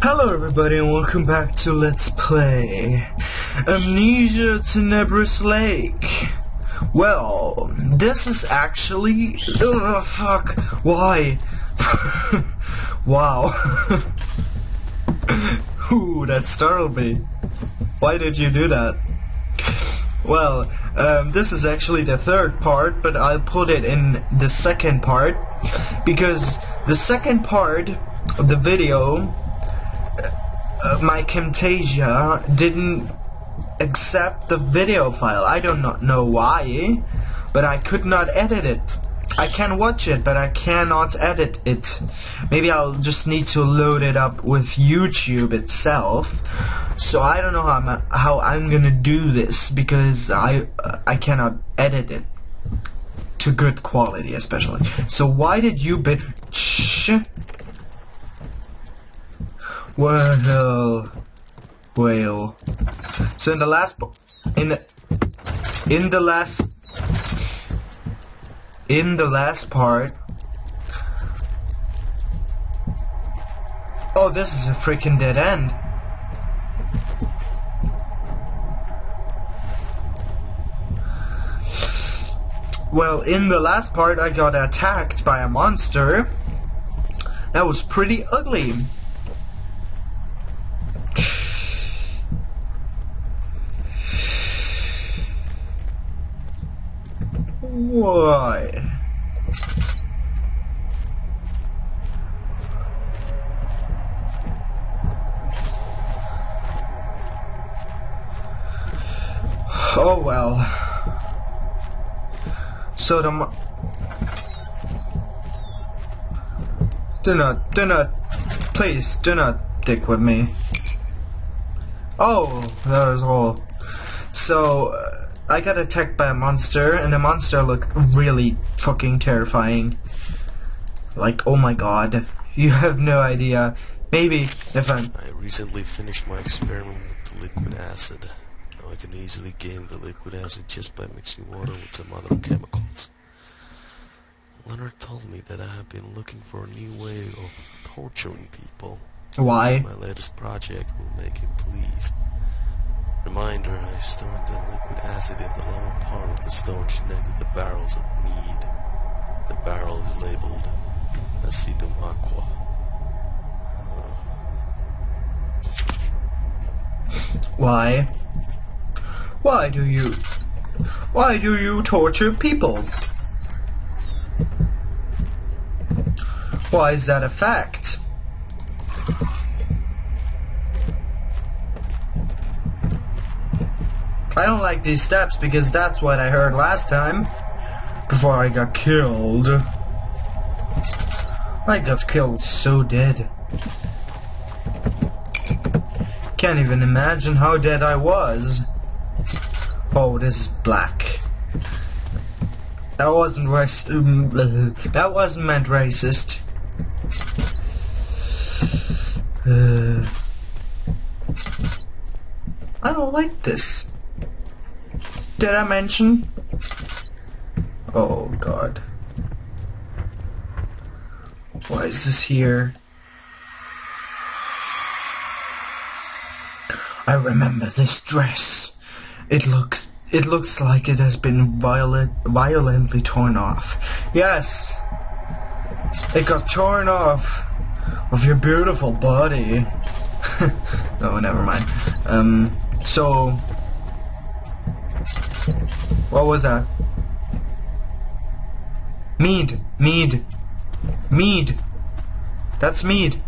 Hello everybody and welcome back to Let's Play Amnesia Tenebris Lake. Well, this is actually... Ugh, fuck. Why? wow. Ooh, that startled me. Why did you do that? Well, um, this is actually the third part, but I'll put it in the second part because the second part of the video my Camtasia didn't accept the video file. I do not know why, but I could not edit it. I can watch it, but I cannot edit it. Maybe I'll just need to load it up with YouTube itself. So I don't know how I'm, how I'm gonna do this because I uh, I cannot edit it to good quality, especially. So why did you be? Well, well. So in the last, in the, in the last, in the last part. Oh, this is a freaking dead end. Well, in the last part, I got attacked by a monster. That was pretty ugly. Why? Oh well. So the do not, do not, please, do not dick with me. Oh, that was all. So. Uh, I got attacked by a monster, and the monster looked really fucking terrifying. Like, oh my god. You have no idea. Maybe if I'm... I recently finished my experiment with the liquid acid. Now I can easily gain the liquid acid just by mixing water with some other chemicals. Leonard told me that I have been looking for a new way of torturing people. Why? My latest project will make him pleased. Reminder, I stored the liquid acid in the lower part of the storage next to the barrels of mead. The barrel is labeled Acidum Aqua. Uh. Why? Why do you... Why do you torture people? Why is that a fact? I don't like these steps because that's what I heard last time. Before I got killed. I got killed so dead. Can't even imagine how dead I was. Oh, this is black. That wasn't racist. Um, that wasn't meant racist. Uh, I don't like this. Did I mention? Oh god. Why is this here? I remember this dress. It looks it looks like it has been violent violently torn off. Yes. It got torn off of your beautiful body. no, never mind. Um so what was that? Mead. Mead. Mead. That's mead.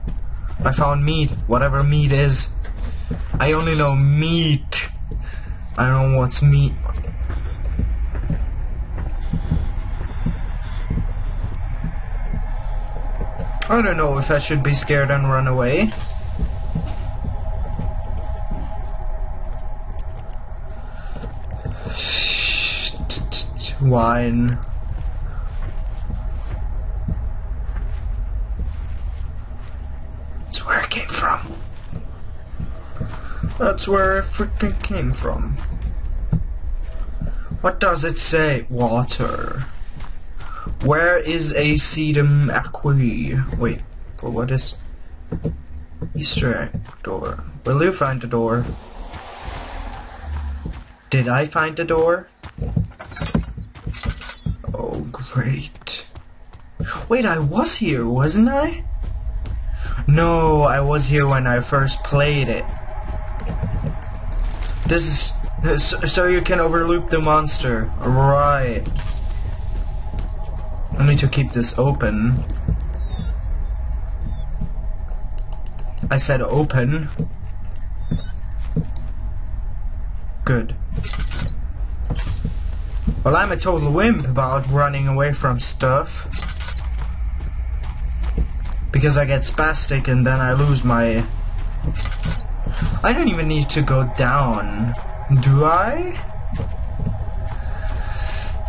I found mead. Whatever mead is. I only know meat. I don't know what's meat. I don't know if I should be scared and run away. Wine. That's where it came from. That's where it freaking came from. What does it say? Water. Where is Acidum aquae? Wait, for what is? Easter egg door. Will you find the door? Did I find the door? Great. Wait, I was here, wasn't I? No, I was here when I first played it. This is so you can overloop the monster. Right. I need to keep this open. I said open. Good. Well, I'm a total wimp about running away from stuff. Because I get spastic and then I lose my... I don't even need to go down. Do I?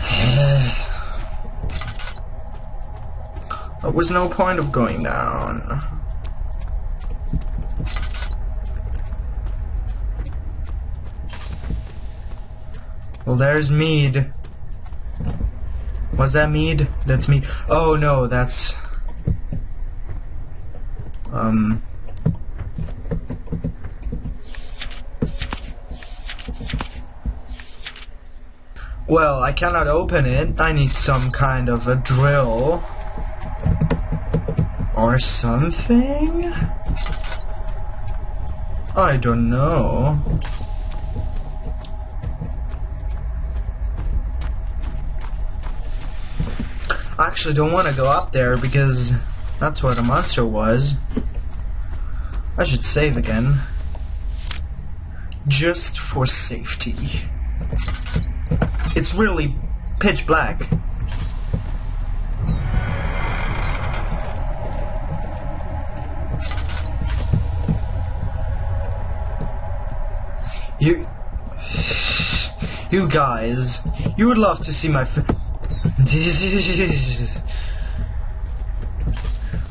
there was no point of going down. Well, there's mead. Was that mead? That's mead. Oh no, that's um Well, I cannot open it. I need some kind of a drill. Or something? I don't know. I actually don't want to go up there because that's where the monster was. I should save again. Just for safety. It's really pitch black. You... You guys, you would love to see my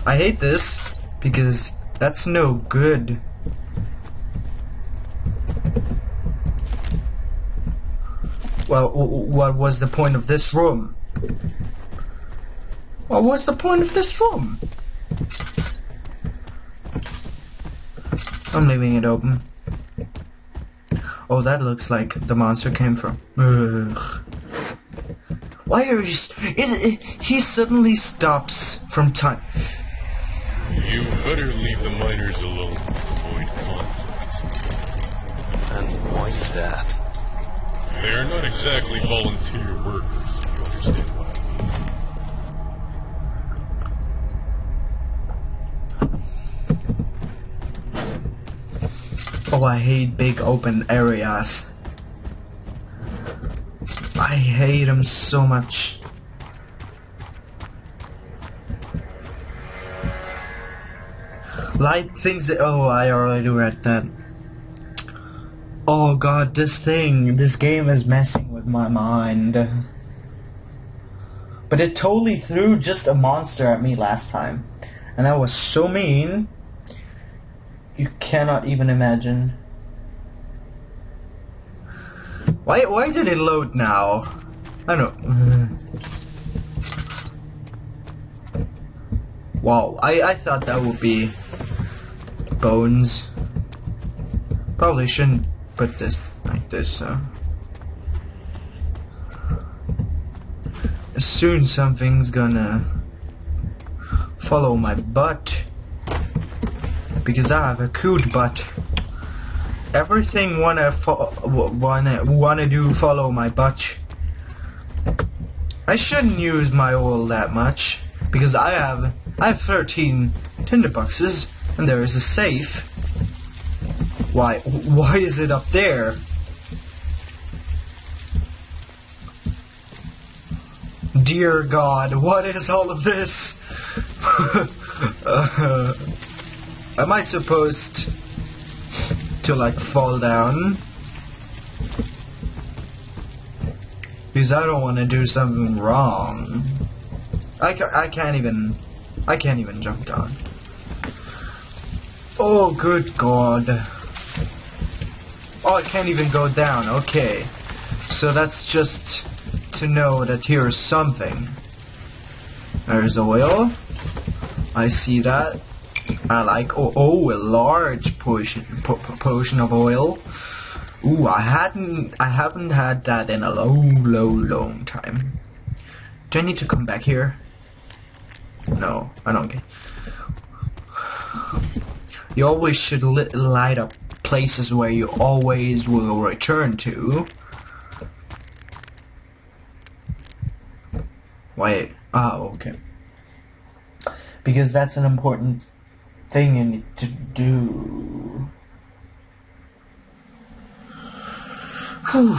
I hate this because that's no good. Well, what was the point of this room? What was the point of this room? I'm leaving it open. Oh, that looks like the monster came from. Ugh. Why are you... It, he suddenly stops from time. You better leave the miners alone to avoid conflict. And why is that? They are not exactly volunteer workers, if you understand what I mean. Oh, I hate big open areas. I hate him so much. Light things that- oh, I already read that. Oh god, this thing, this game is messing with my mind. But it totally threw just a monster at me last time. And that was so mean. You cannot even imagine. Why why did it load now? I don't know. Wow, I, I thought that would be bones. Probably shouldn't put this like this, so. Soon something's gonna follow my butt. Because I have a cute butt everything wanna wanna wanna do follow my butt. I shouldn't use my oil that much because I have I have 13 tinderboxes and there is a safe. Why why is it up there? Dear God, what is all of this? uh, am I supposed to like fall down. Because I don't want to do something wrong. I, ca I can't even, I can't even jump down. Oh, good God. Oh, I can't even go down, okay. So that's just to know that here's something. There's oil. I see that. I like oh, oh a large potion po- po- potion of oil. Ooh, I hadn't I haven't had that in a long, long, long time. Do I need to come back here? No, I don't get. You always should li- light up places where you always will return to. Wait. Oh, okay. Because that's an important thing you need to do. Whew.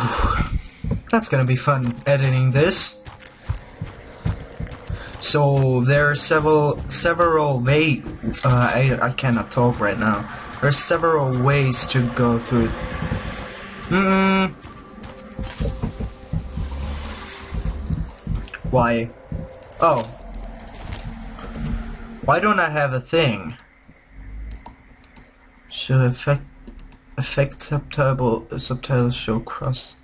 That's gonna be fun editing this. So there are several several way uh, I I cannot talk right now. There are several ways to go through. Hmm. Why? Oh. Why don't I have a thing? Should affect affect subtitle subtitles show cross.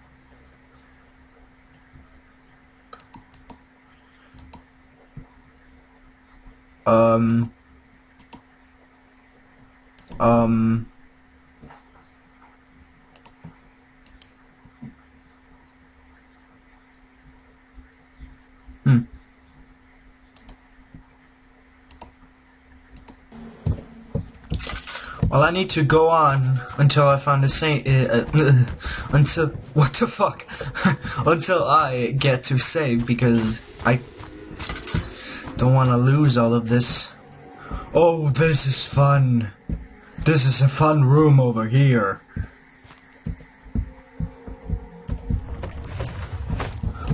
Um. Um. Hmm. Well, I need to go on until I find a saint. Uh, uh, until what the fuck? until I get to save because I don't want to lose all of this. Oh, this is fun. This is a fun room over here.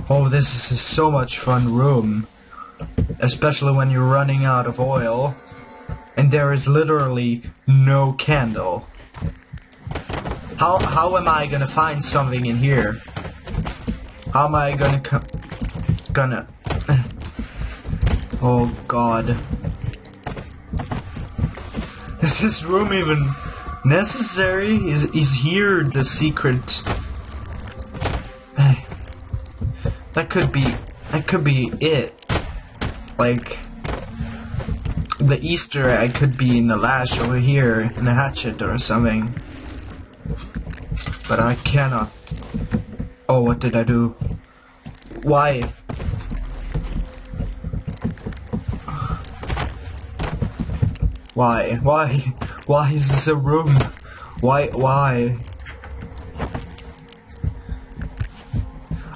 Oh, this is so much fun room. Especially when you're running out of oil. And there is literally no candle. How, how am I gonna find something in here? How am I gonna gonna... Oh god. Is this room even necessary? Is, is here the secret? That could be, that could be it. Like, the Easter egg could be in the lash over here, in the hatchet or something. But I cannot. Oh, what did I do? Why? Why? Why? Why is this a room? Why? Why?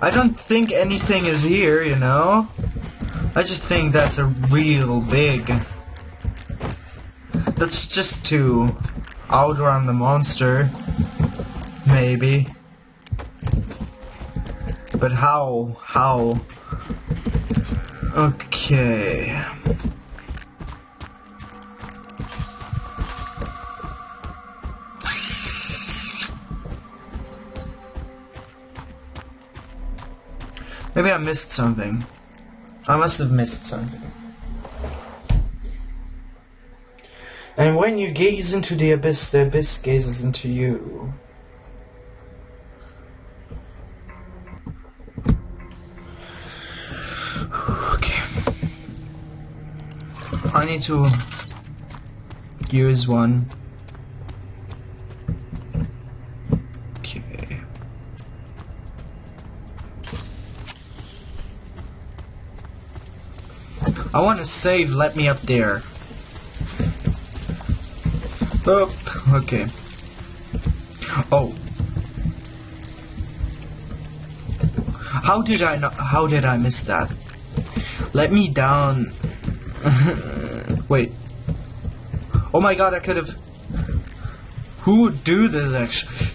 I don't think anything is here, you know? I just think that's a real big. That's just to outrun the monster. Maybe. But how? How? Okay. Maybe I missed something. I must have missed something. And when you gaze into the abyss, the abyss gazes into you. Okay. I need to use one. Okay. I want to save, let me up there. Up. Okay. Oh. How did I not, how did I miss that? Let me down. Wait. Oh my god, I could have. Who would do this actually?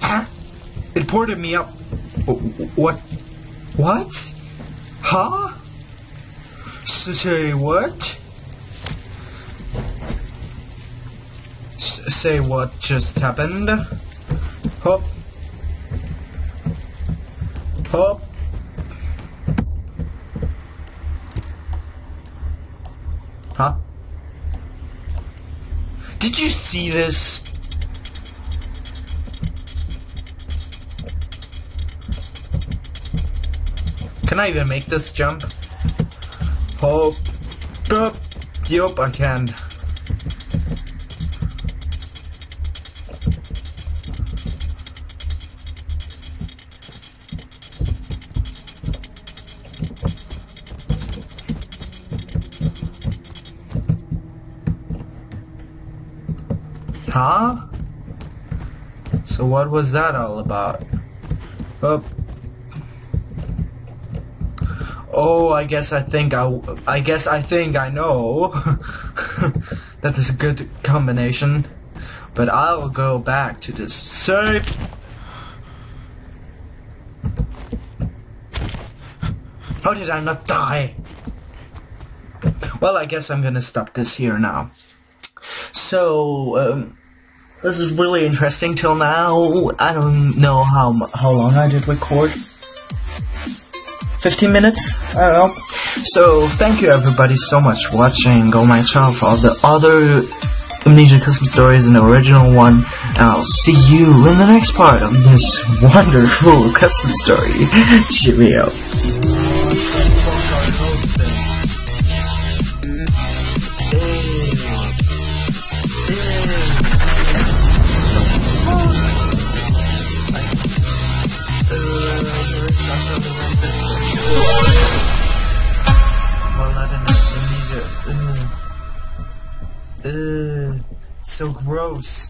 Huh? It ported me up. What? What? Huh? Say what? Say what just happened? Hop. Hop. Huh? Did you see this? Can I even make this jump? Hop. Yup, I can. Huh? So what was that all about? Oh. Oh, I guess I think I, I guess I think I know. that is a good combination. But I'll go back to this safe. How did I not die? Well, I guess I'm gonna stop this here now. So, um, this is really interesting till now. I don't know how how long I did record. 15 minutes? I don't know. So, thank you everybody so much for watching. Go my channel for all the other Amnesia custom stories and the original one. And I'll see you in the next part of this wonderful custom story. Cheerio. So gross.